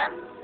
Yeah.